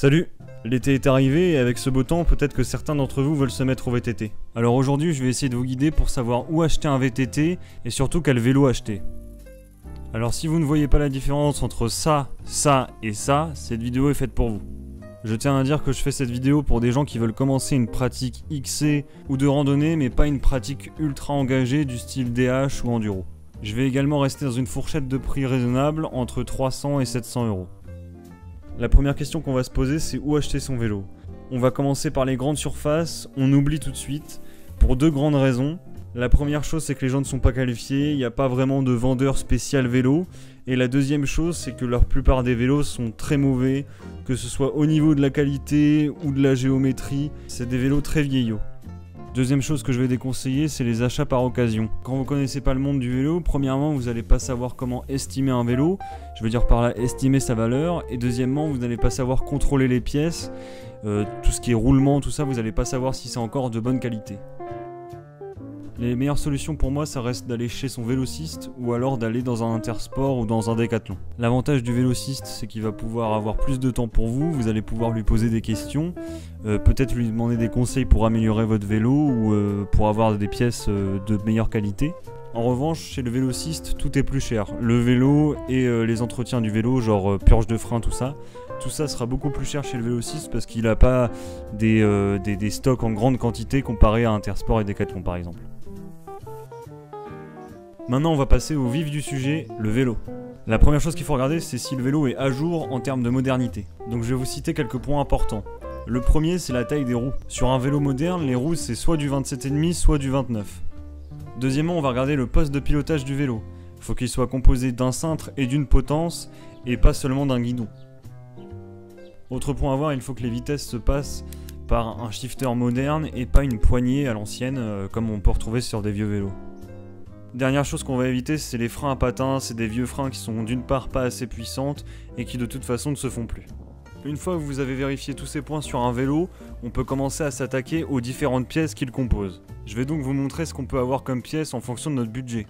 Salut L'été est arrivé et avec ce beau temps, peut-être que certains d'entre vous veulent se mettre au VTT. Alors aujourd'hui, je vais essayer de vous guider pour savoir où acheter un VTT et surtout quel vélo acheter. Alors si vous ne voyez pas la différence entre ça, ça et ça, cette vidéo est faite pour vous. Je tiens à dire que je fais cette vidéo pour des gens qui veulent commencer une pratique XC ou de randonnée mais pas une pratique ultra engagée du style DH ou enduro. Je vais également rester dans une fourchette de prix raisonnable entre 300 et 700 euros. La première question qu'on va se poser, c'est où acheter son vélo? On va commencer par les grandes surfaces, on oublie tout de suite, pour deux grandes raisons. La première chose, c'est que les gens ne sont pas qualifiés, il n'y a pas vraiment de vendeur spécial vélo. Et la deuxième chose, c'est que la plupart des vélos sont très mauvais, que ce soit au niveau de la qualité ou de la géométrie. C'est des vélos très vieillots. Deuxième chose que je vais déconseiller, c'est les achats par occasion. Quand vous connaissez pas le monde du vélo, premièrement, vous n'allez pas savoir comment estimer un vélo, je veux dire par là estimer sa valeur, et deuxièmement, vous n'allez pas savoir contrôler les pièces, euh, tout ce qui est roulement, tout ça, vous n'allez pas savoir si c'est encore de bonne qualité. Les meilleures solutions pour moi, ça reste d'aller chez son vélociste ou alors d'aller dans un intersport ou dans un décathlon. L'avantage du vélociste, c'est qu'il va pouvoir avoir plus de temps pour vous, vous allez pouvoir lui poser des questions, euh, peut-être lui demander des conseils pour améliorer votre vélo ou euh, pour avoir des pièces euh, de meilleure qualité. En revanche, chez le vélociste, tout est plus cher. Le vélo et les entretiens du vélo, genre purge de frein, tout ça, tout ça sera beaucoup plus cher chez le vélociste parce qu'il n'a pas des, des, stocks en grande quantité comparé à Intersport et Decathlon par exemple. Maintenant, on va passer au vif du sujet, le vélo. La première chose qu'il faut regarder, c'est si le vélo est à jour en termes de modernité. Donc je vais vous citer quelques points importants. Le premier, c'est la taille des roues. Sur un vélo moderne, les roues, c'est soit du 27,5, soit du 29. Deuxièmement, on va regarder le poste de pilotage du vélo. Il faut qu'il soit composé d'un cintre et d'une potence, et pas seulement d'un guidon. Autre point à voir, il faut que les vitesses se passent par un shifter moderne et pas une poignée à l'ancienne, euh, comme on peut retrouver sur des vieux vélos. Dernière chose qu'on va éviter, c'est les freins à patins, c'est des vieux freins qui sont d'une part pas assez puissantes et qui de toute façon ne se font plus. Une fois que vous avez vérifié tous ces points sur un vélo, on peut commencer à s'attaquer aux différentes pièces qu'il compose. Je vais donc vous montrer ce qu'on peut avoir comme pièces en fonction de notre budget.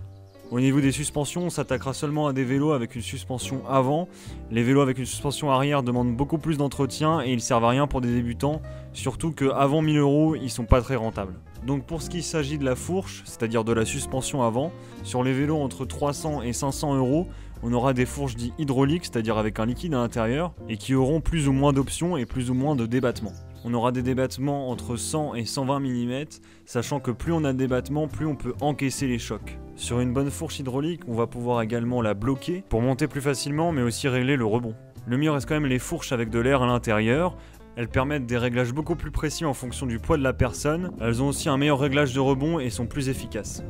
Au niveau des suspensions, on s'attaquera seulement à des vélos avec une suspension avant. Les vélos avec une suspension arrière demandent beaucoup plus d'entretien et ils servent à rien pour des débutants, surtout qu'avant 1000 euros, ils sont pas très rentables. Donc pour ce qui s'agit de la fourche, c'est-à-dire de la suspension avant, sur les vélos entre 300 et 500 euros, on aura des fourches dites hydrauliques, c'est-à-dire avec un liquide à l'intérieur, et qui auront plus ou moins d'options et plus ou moins de débattements. On aura des débattements entre 100 et 120 mm, sachant que plus on a de débattements, plus on peut encaisser les chocs. Sur une bonne fourche hydraulique, on va pouvoir également la bloquer pour monter plus facilement, mais aussi régler le rebond. Le mieux reste quand même les fourches avec de l'air à l'intérieur, elles permettent des réglages beaucoup plus précis en fonction du poids de la personne. Elles ont aussi un meilleur réglage de rebond et sont plus efficaces.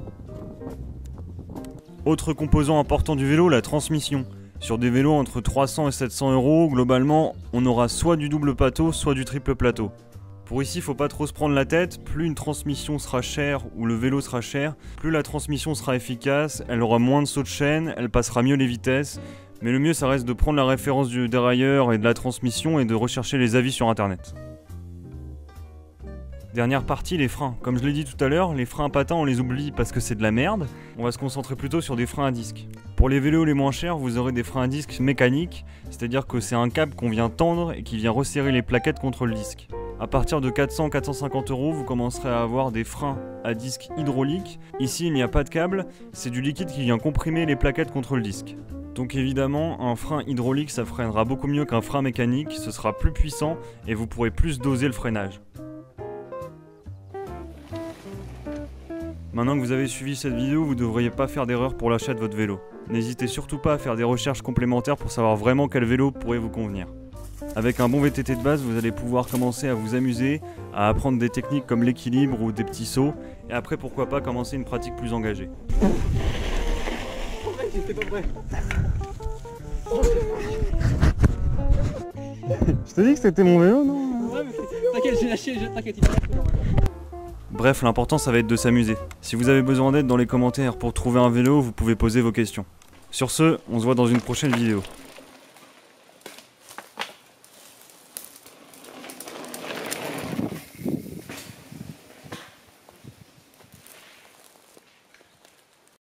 Autre composant important du vélo, la transmission. Sur des vélos entre 300 et 700 euros, globalement, on aura soit du double plateau, soit du triple plateau. Pour ici, faut pas trop se prendre la tête, plus une transmission sera chère ou le vélo sera cher, plus la transmission sera efficace, elle aura moins de sauts de chaîne, elle passera mieux les vitesses, mais le mieux, ça reste de prendre la référence du dérailleur et de la transmission et de rechercher les avis sur internet. Dernière partie, les freins. Comme je l'ai dit tout à l'heure, les freins à patins, on les oublie parce que c'est de la merde. On va se concentrer plutôt sur des freins à disque. Pour les vélos les moins chers, vous aurez des freins à disque mécaniques, c'est-à-dire que c'est un câble qu'on vient tendre et qui vient resserrer les plaquettes contre le disque. À partir de 400-450 euros, vous commencerez à avoir des freins à disque hydrauliques. Ici, il n'y a pas de câble, c'est du liquide qui vient comprimer les plaquettes contre le disque. Donc évidemment, un frein hydraulique, ça freinera beaucoup mieux qu'un frein mécanique, ce sera plus puissant et vous pourrez plus doser le freinage. Maintenant que vous avez suivi cette vidéo, vous ne devriez pas faire d'erreur pour l'achat de votre vélo. N'hésitez surtout pas à faire des recherches complémentaires pour savoir vraiment quel vélo pourrait vous convenir. Avec un bon VTT de base, vous allez pouvoir commencer à vous amuser, à apprendre des techniques comme l'équilibre ou des petits sauts, et après pourquoi pas commencer une pratique plus engagée. Je te dis que c'était mon vélo, non? T'inquiète, j'ai lâché, t'inquiète, Bref, l'important ça va être de s'amuser. Si vous avez besoin d'aide dans les commentaires pour trouver un vélo, vous pouvez poser vos questions. Sur ce, on se voit dans une prochaine vidéo.